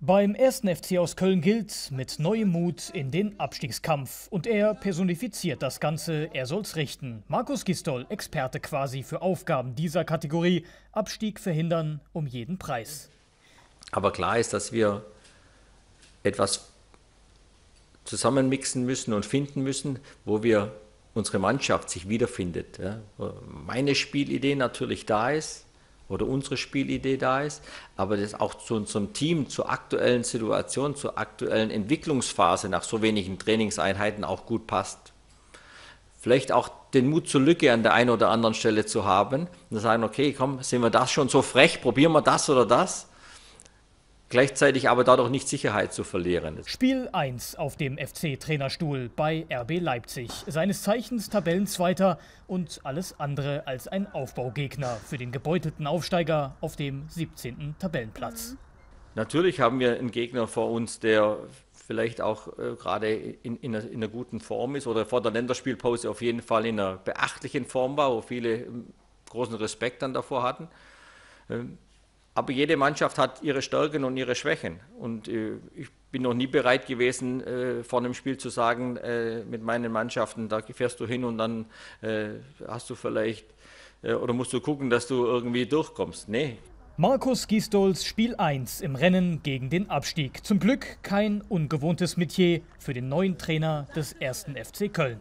Beim ersten FC aus Köln gilt mit neuem Mut in den Abstiegskampf. Und er personifiziert das Ganze, er soll's richten. Markus Gistol, Experte quasi für Aufgaben dieser Kategorie. Abstieg verhindern um jeden Preis. Aber klar ist, dass wir etwas zusammenmixen müssen und finden müssen, wo wir unsere Mannschaft sich wiederfindet. Ja. Meine Spielidee natürlich da ist oder unsere Spielidee da ist, aber das auch zu unserem Team, zur aktuellen Situation, zur aktuellen Entwicklungsphase nach so wenigen Trainingseinheiten auch gut passt. Vielleicht auch den Mut zur Lücke an der einen oder anderen Stelle zu haben und zu sagen, okay, komm, sind wir das schon so frech, probieren wir das oder das gleichzeitig aber dadurch nicht Sicherheit zu verlieren. Spiel 1 auf dem FC-Trainerstuhl bei RB Leipzig. Seines Zeichens Tabellenzweiter und alles andere als ein Aufbaugegner für den gebeutelten Aufsteiger auf dem 17. Tabellenplatz. Natürlich haben wir einen Gegner vor uns, der vielleicht auch äh, gerade in, in, einer, in, einer, guten Form ist oder vor der Länderspielpause auf jeden Fall in einer beachtlichen Form war, wo viele ähm, großen Respekt dann davor hatten. Ähm, aber jede Mannschaft hat ihre Stärken und ihre Schwächen. Und äh, ich bin noch nie bereit gewesen, äh, vor einem Spiel zu sagen, äh, mit meinen Mannschaften, da fährst du hin und dann äh, hast du vielleicht äh, oder musst du gucken, dass du irgendwie durchkommst. Nee. Markus Gistols Spiel 1 im Rennen gegen den Abstieg. Zum Glück kein ungewohntes Metier für den neuen Trainer des ersten FC Köln.